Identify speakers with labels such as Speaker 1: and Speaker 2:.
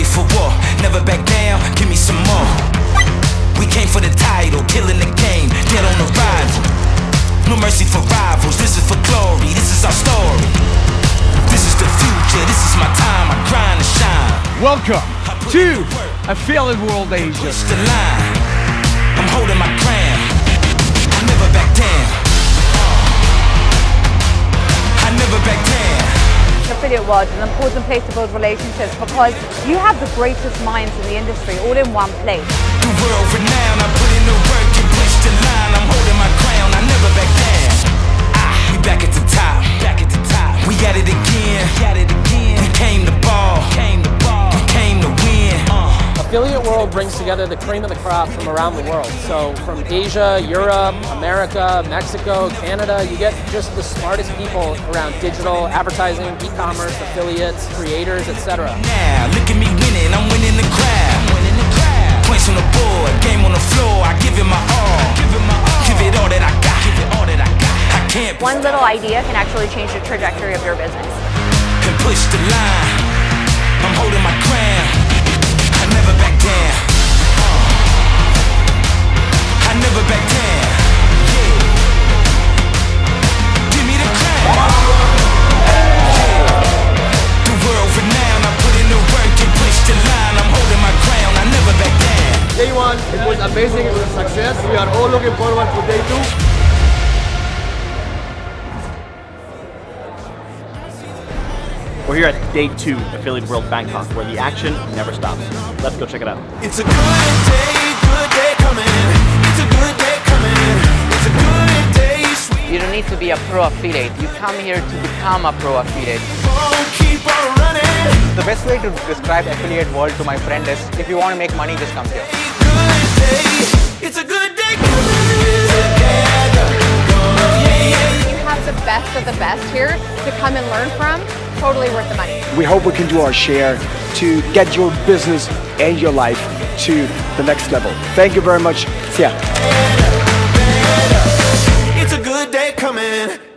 Speaker 1: ready for war. Never back down, give me some more. We came for the title, killing the game, dead on arrival. No mercy for rivals, this is for glory, this is our story. This is the future, this is my time, I grind and shine.
Speaker 2: Welcome to a Affiliate World Asia.
Speaker 3: World is an important place to build relationships because you have the greatest minds in the industry all in one place.
Speaker 4: Brings together the cream of the crop from around the world. So from Asia, Europe, America, Mexico, Canada, you get just the smartest people around digital, advertising, e-commerce, affiliates, creators, etc.
Speaker 1: Now, look at me winning, I'm winning the crowd. Winning the crowd. Points on the board, game on the floor, I give it my all. Give it my all. Give it all that I got. Give it all that I got. I can't
Speaker 3: One little idea can actually change the trajectory of your business.
Speaker 1: and push the line. I'm holding my crown. Uh. I never back down. Yeah. Give me the crown. Yeah. The world renowned. I put in the work and the line. I'm holding my. I never back down.
Speaker 5: Day one, it was amazing, it was a success. We are all looking forward to day two.
Speaker 6: We're here at day two, of Affiliate World Bangkok, where the action never stops. Let's go check it out.
Speaker 1: It's a good day, good day coming. It's a good day coming. It's a good day, sweet.
Speaker 7: You don't need to be a pro affiliate. You come here to become a pro affiliate.
Speaker 1: Won't keep on running.
Speaker 7: The best way to describe affiliate world to my friend is if you want to make money, just come here.
Speaker 1: Good day. It's a good day
Speaker 3: the best here to come and learn from, totally worth the money.
Speaker 8: We hope we can do our share to get your business and your life to the next level. Thank you very much. See ya. It's a good day coming.